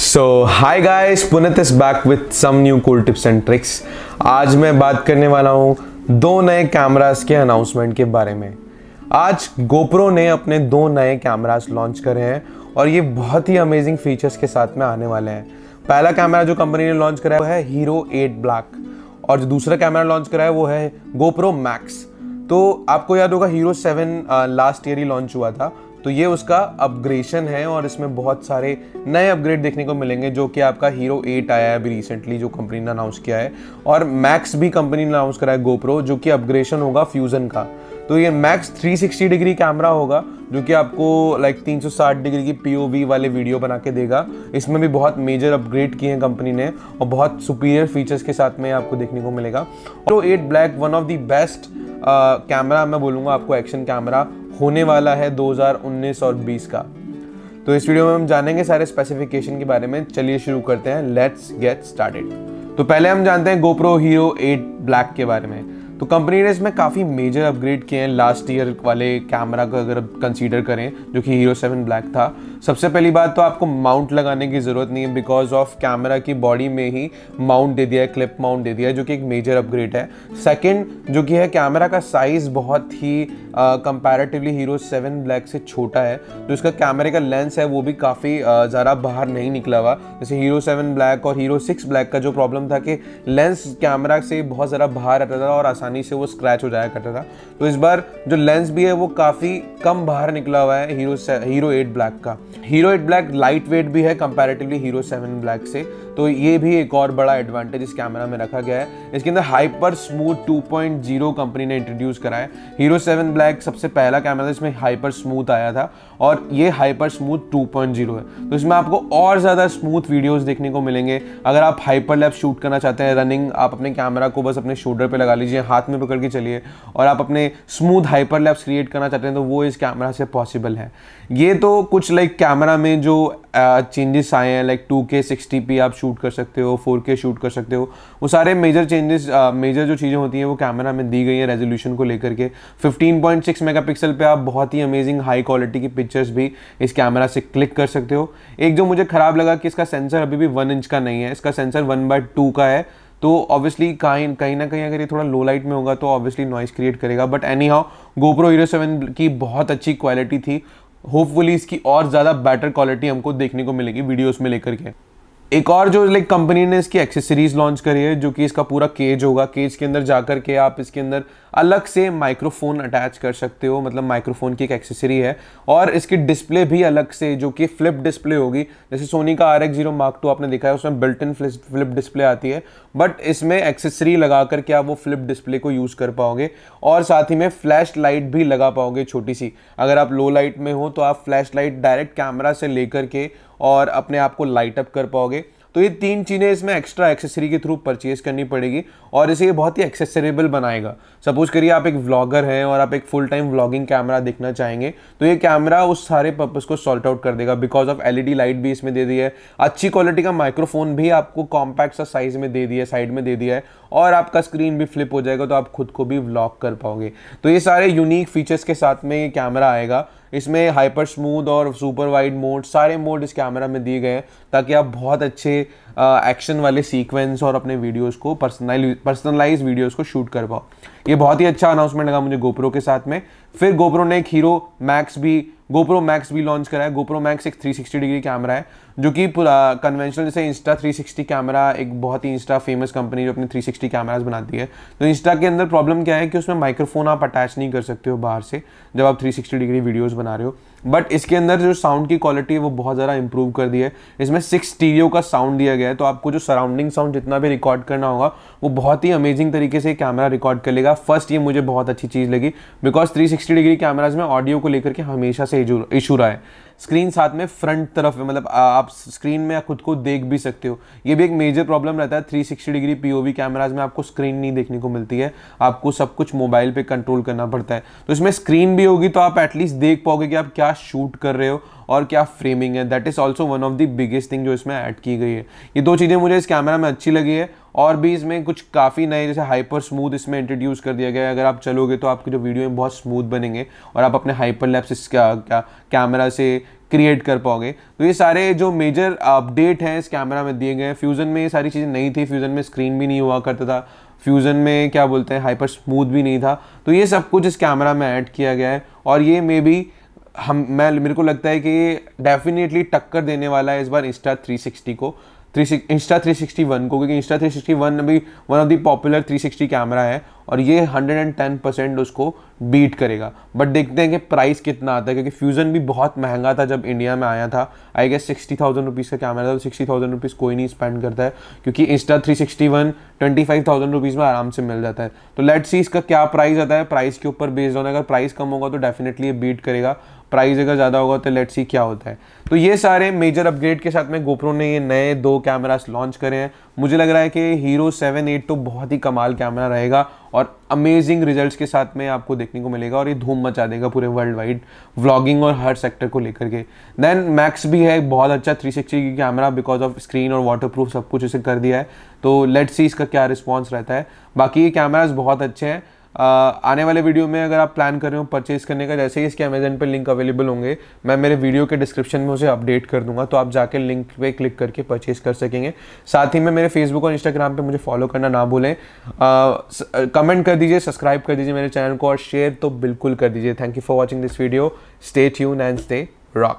So hi guys Punit is back with some new cool tips and tricks आज मैं बात करने वाला हूँ दो नए कैमरास के अनाउंसमेंट के बारे में। आज गोप्रो ने अपने दो नए कैमरास लॉन्च करे हैं और ये बहुत ही अमेजिंग फीचर्स के साथ में आने वाले हैं। पहला कैमरा जो कंपनी ने लॉन्च कराया है हीरो 8 ब्लैक और जो दूसरा कैमरा लॉन्च कराया है वो है गोप्रो मैक्स तो आपको याद होगा हीरो 7 लास्ट ईयर ही लॉन्च हुआ था। तो ये उसका अपग्रेशन है और इसमें बहुत सारे नए अपग्रेड देखने को मिलेंगे, जो कि आपका हीरो एट आया है अभी रिसेंटली जो कंपनी ने अनाउंस किया है। और मैक्स भी कंपनी ने अनाउंस करा है गोप्रो जो कि अपग्रेशन होगा फ्यूजन का। तो ये मैक्स 360 डिग्री कैमरा होगा, जो कि आपको लाइक 360 डिग्री की पीओवी वाले वीडियो बना के देगा। इसमें भी बहुत मेजर अपग्रेड किए हैं कंपनी ने, और बहुत सुपीरियर फीचर्स के साथ में आपको देखने को मिलेगा। तो eight black one of the best camera मैं बोलूँगा आपको एक्शन कैमरा होने वाला है 2019 और 20 का। तो इस वीडियो में हम जानेंगे सारे स्पेसिफिकेशन के बारे में। चलिए शुरू करते हैं। लेट्स गेट स्टार्टेड तो पहले हम जानते हैं गोप्रो हीरो 8 ब्लैक के बारे में। तो कंपनी ने इसमें काफ़ी मेजर अपग्रेड किए हैं। लास्ट ईयर वाले कैमरा को अगर कंसीडर करें, जो कि हीरो सेवन ब्लैक था, सबसे पहली बात तो आपको माउंट लगाने की ज़रूरत नहीं है बिकॉज़ ऑफ़ कैमरा की बॉडी में ही माउंट दे दिया है क्लिप माउंट दे दिया है, जो कि एक मेजर अपग्रेड है। सेकेंड जो कि है कैमरा का साइज़ बहुत ही कंपैरेटिवली हीरो सेवन ब्लैक से छोटा है। जो इसका कैमरे का लेंस है, वो भी काफ़ी ज़्यादा बाहर नहीं निकला हुआ। जैसे हीरो सेवन ब्लैक और हीरो सिक्स ब्लैक का जो प्रॉब्लम था कि लेंस कैमरा से बहुत ज़्यादा बाहर रहता था और आसानी से वो स्क्रैच हो जाया करता था। तो इस बार जो लेंस भी है, वो काफ़ी कम बाहर निकला हुआ है हीरो हीरो एट ब्लैक का। Hero eight black light weight भी है कंपैरेटिवली हीरो सेवन ब्लैक से। तो ये भी एक और बड़ा एडवांटेज इस कैमरा में रखा गया है। इसके अंदर हाइपर स्मूथ 2.0 कंपनी ने इंट्रोड्यूस करा है। हीरो सेवन ब्लैक सबसे पहला कैमरा था, इसमें हाइपर स्मूथ आया था और ये हाइपर स्मूथ 2.0 है। तो इसमें आपको और ज़्यादा स्मूथ वीडियोस देखने को मिलेंगे। अगर आप हाइपर लैप शूट करना चाहते हैं रनिंग आप अपने कैमरा को बस अपने शोल्डर पर लगा लीजिए, हाथ में पकड़ के चलिए और आप अपने स्मूथ हाइपर लैप्स क्रिएट करना चाहते हैं तो वो इस कैमरा से पॉसिबल है। ये तो कुछ लाइक कैमरा में जो चेंजेस आए हैं like two K sixty P आप शूट कर सकते हो फोर के शूट कर सकते हो। वो सारे मेजर चेंजेस मेजर जो चीज़ें होती हैं, वो कैमरा में दी गई हैं रेजोल्यूशन को लेकर के। 15.6 मेगापिक्सल पे आप बहुत ही अमेजिंग हाई क्वालिटी की पिक्चर्स भी इस कैमरा से क्लिक कर सकते हो। एक जो मुझे ख़राब लगा कि इसका सेंसर अभी भी वन इंच का नहीं है, इसका सेंसर वन बाय टू का है तो ऑब्वियसली कहीं कहीं ना कहीं अगर ये थोड़ा लो लाइट में होगा तो ऑब्वियसली नॉइस क्रिएट करेगा। But anyhow GoPro Hero seven की बहुत अच्छी क्वालिटी थी। होपफुली इसकी और ज़्यादा बेटर क्वालिटी हमको देखने को मिलेगी वीडियोस में लेकर के। एक और जो लाइक कंपनी ने इसकी एक्सेसरीज लॉन्च करी है, जो कि इसका पूरा केज होगा। केज के अंदर जाकर के आप इसके अंदर अलग से माइक्रोफोन अटैच कर सकते हो। मतलब माइक्रोफोन की एक एक्सेसरी है। और इसकी डिस्प्ले भी अलग से, जो कि फ्लिप डिस्प्ले होगी। जैसे सोनी का R X zero mark two आपने देखा है उसमें बिल्ट इन फ्लिप डिस्प्ले आती है। बट इसमें एक्सेसरी लगा करके आप वो फ्लिप डिस्प्ले को यूज़ कर पाओगे। और साथ ही में फ्लैश लाइट भी लगा पाओगे छोटी सी। अगर आप लो लाइट में हो तो आप फ्लैश लाइट डायरेक्ट कैमरा से लेकर के और अपने आप को लाइट अप कर पाओगे। तो ये तीन चीज़ें इसमें एक्स्ट्रा एक्सेसरी के थ्रू परचेज करनी पड़ेगी और इसे ये बहुत ही एक्सेसरेबल बनाएगा। सपोज़ करिए आप एक व्लॉगर हैं और आप एक फुल टाइम व्लॉगिंग कैमरा देखना चाहेंगे तो ये कैमरा उस सारे पर्पज़ को सॉल्ट आउट कर देगा बिकॉज़ ऑफ़ एलईडी लाइट भी इसमें दे दी है। अच्छी क्वालिटी का माइक्रोफोन भी आपको कॉम्पैक्ट सा साइज़ में दे दिया है साइड में दे दिया है। और आपका स्क्रीन भी फ्लिप हो जाएगा तो आप खुद को भी व्लॉग कर पाओगे। तो ये सारे यूनिक फीचर्स के साथ में ये कैमरा आएगा। इसमें हाइपर स्मूथ और सुपर वाइड मोड सारे मोड इस कैमरा में दिए गए हैं, ताकि आप बहुत अच्छे एक्शन वाले सीक्वेंस और अपने वीडियोस को पर्सनलाइज पर्सनलाइज वीडियोस को शूट कर पाओ। ये बहुत ही अच्छा अनाउंसमेंट लगा मुझे गोप्रो के साथ में। फिर गोप्रो ने एक हीरो मैक्स भी गोप्रो मैक्स भी लॉन्च करा है। गोप्रो मैक्स एक 360 डिग्री कैमरा है, जो कि कन्वेंशनल जैसे इंस्टा 360 कैमरा एक बहुत ही इंस्टा फ़ेमस कंपनी जो अपने 360 कैमराज बनाती है। तो इंस्टा के अंदर प्रॉब्लम क्या है कि उसमें माइक्रोफोन आप अटैच नहीं कर सकते हो बाहर से, जब आप 360 डिग्री वीडियोज़ बना रहे हो। बट इसके अंदर जो साउंड की क्वालिटी है, वो बहुत ज़्यादा इंप्रूव कर दी है। इसमें सिक्स स्टीरियो का साउंड दिया गया है तो आपको जो सराउंडिंग साउंड जितना भी रिकॉर्ड करना होगा, वो बहुत ही अमेजिंग तरीके से कैमरा रिकॉर्ड कर लेगा। फ़र्स्ट ये मुझे बहुत अच्छी चीज़ लगी बिकॉज़ 360 डिग्री कैमराज में ऑडियो को लेकर के हमेशा से इशू रहा है। स्क्रीन साथ में फ्रंट तरफ़ है मतलब आप स्क्रीन में खुद को देख भी सकते हो। ये भी एक मेजर प्रॉब्लम रहता है 360 डिग्री पीओवी कैमराज में आपको स्क्रीन नहीं देखने को मिलती है। आपको सब कुछ मोबाइल पे कंट्रोल करना पड़ता है। तो इसमें स्क्रीन भी होगी तो आप एटलीस्ट देख पाओगे कि आप क्या शूट कर रहे हो और क्या फ्रेमिंग है? That is also one of the biggest thing जो इसमें ऐड की गई है। ये दो चीज़ें मुझे इस कैमरा में अच्छी लगी है और भी इसमें कुछ काफ़ी नए, जैसे हाइपर स्मूथ इसमें इंट्रोड्यूस कर दिया गया है। अगर आप चलोगे तो आपकी जो वीडियो है बहुत स्मूथ बनेंगे और आप अपने हाइपर लैप्स इस क्या क्या कैमरा से क्रिएट कर पाओगे। तो ये सारे जो मेजर अपडेट हैं इस कैमरा में दिए गए हैं। फ्यूज़न में ये सारी चीज़ें नहीं थी। फ्यूज़न में स्क्रीन भी नहीं हुआ करता था। फ्यूज़न में क्या बोलते हैं? हाइपर स्मूथ भी नहीं था। तो ये सब कुछ इस कैमरा में ऐड किया गया है और ये मे बी हम, मैं, मेरे को लगता है कि डेफिनेटली टक्कर देने वाला है इस बार इंस्टा 360 को। Three Insta three sixty one को, क्योंकि इंस्टा थ्री सिक्सटी वन अभी one of the popular three sixty camera है और ये हंड्रेड एंड टेन परसेंट उसको बीट करेगा। बट देखते हैं कि प्राइस कितना आता है, क्योंकि फ्यूज़न भी बहुत महँगा था जब इंडिया में आया था। I guess sixty thousand rupees का कैमरा था तो सिक्सटी थाउज़ेंड रुपीज़ कोई नहीं स्पेंड करता है, क्योंकि Insta three sixty one twenty five thousand rupees में आराम से मिल जाता है। तो लेट सी इसका क्या प्राइस आता है। प्राइस के ऊपर बेस्ड ऑन अगर प्राइस कम होगा तो डेफिनेटली ये बीट करेगा। प्राइस अगर ज़्यादा होगा तो लेट सी क्या होता है। तो ये सारे मेजर अपग्रेड के साथ में गोप्रो ने ये नए दो कैमरास लॉन्च करे हैं। मुझे लग रहा है कि हीरो सेवन एट तो बहुत ही कमाल कैमरा रहेगा और अमेजिंग रिजल्ट्स के साथ में आपको देखने को मिलेगा और ये धूम मचा देगा पूरे वर्ल्ड वाइड व्लॉगिंग और हर सेक्टर को लेकर के। देन मैक्स भी है, बहुत अच्छा 360 की कैमरा बिकॉज़ ऑफ़ स्क्रीन और वाटर सब कुछ इसे कर दिया है। तो लेट्स सी इसका क्या रिस्पॉन्स रहता है। बाकी ये कैमराज बहुत अच्छे हैं। आने वाले वीडियो में अगर आप प्लान कर रहे हो परचेज करने का, जैसे ही इसके अमेजन पर लिंक अवेलेबल होंगे, मैं मेरे वीडियो के डिस्क्रिप्शन में उसे अपडेट कर दूँगा तो आप जाके लिंक पे क्लिक करके परचेज कर सकेंगे। साथ ही में मेरे फेसबुक और इंस्टाग्राम पे मुझे फॉलो करना ना भूलें। कमेंट कर दीजिए सब्सक्राइब कर दीजिए मेरे चैनल को और शेयर तो बिल्कुल कर दीजिए। Thank you for watching this video stay tune and stay rock